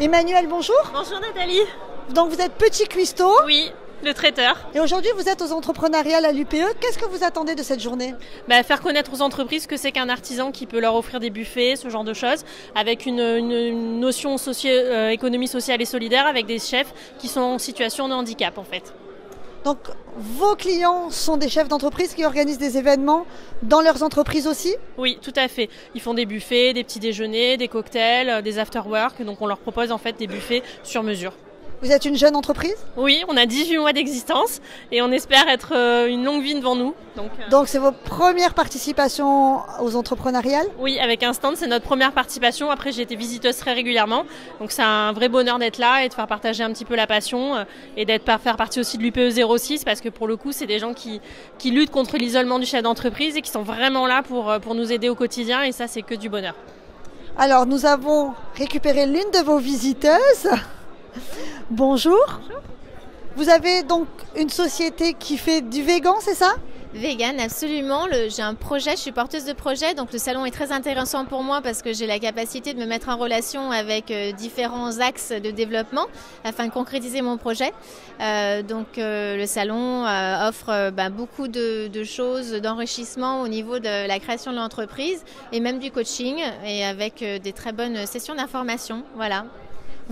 Emmanuel, bonjour. Bonjour Nathalie. Donc vous êtes petit cuistot. Oui, le traiteur. Et aujourd'hui vous êtes aux entrepreneuriales à l'UPE. Qu'est-ce que vous attendez de cette journée? Bah, Faire connaître aux entreprises que c'est qu'un artisan qui peut leur offrir des buffets, ce genre de choses, avec une, une notion socio euh, économie sociale et solidaire, avec des chefs qui sont en situation de handicap en fait. Donc vos clients sont des chefs d'entreprise qui organisent des événements dans leurs entreprises aussi Oui, tout à fait. Ils font des buffets, des petits déjeuners, des cocktails, euh, des after-work. Donc on leur propose en fait des buffets sur mesure. Vous êtes une jeune entreprise Oui, on a 18 mois d'existence et on espère être euh, une longue vie devant nous. Donc euh, donc c'est vos premières participations aux entrepreneuriales Oui, avec un stand, c'est notre première participation. Après, j'ai été visiteuse très régulièrement. Donc c'est un vrai bonheur d'être là et de faire partager un petit peu la passion euh, et d'être faire partie aussi de l'UPE 06 parce que pour le coup, c'est des gens qui, qui luttent contre l'isolement du chef d'entreprise et qui sont vraiment là pour, pour nous aider au quotidien et ça, c'est que du bonheur. Alors, nous avons récupéré l'une de vos visiteuses. Bonjour. Vous avez donc une société qui fait du végan, c'est ça? Vegan, absolument. J'ai un projet, je suis porteuse de projet, donc le salon est très intéressant pour moi parce que j'ai la capacité de me mettre en relation avec euh, différents axes de développement afin de concrétiser mon projet. Euh, donc euh, le salon offre bah, beaucoup de, de choses d'enrichissement au niveau de la création de l'entreprise et même du coaching et avec des très bonnes sessions d'information. Voilà.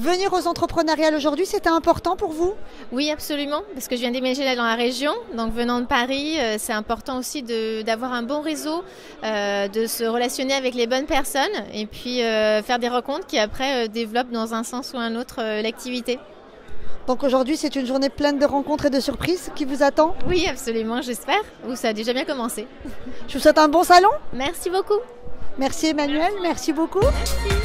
Venir aux entrepreneuriales aujourd'hui, c'était important pour vous? Oui, absolument, parce que je viens déménager là dans la région. Donc venant de Paris, euh, c'est important aussi d'avoir un bon réseau, euh, de se relationner avec les bonnes personnes et puis euh, faire des rencontres qui après développent dans un sens ou un autre l'activité. Donc aujourd'hui, c'est une journée pleine de rencontres et de surprises qui vous attend? Oui, absolument, j'espère. Ou ça a déjà bien commencé. Je vous souhaite un bon salon. Merci beaucoup. Merci Emmanuel, merci beaucoup. Merci.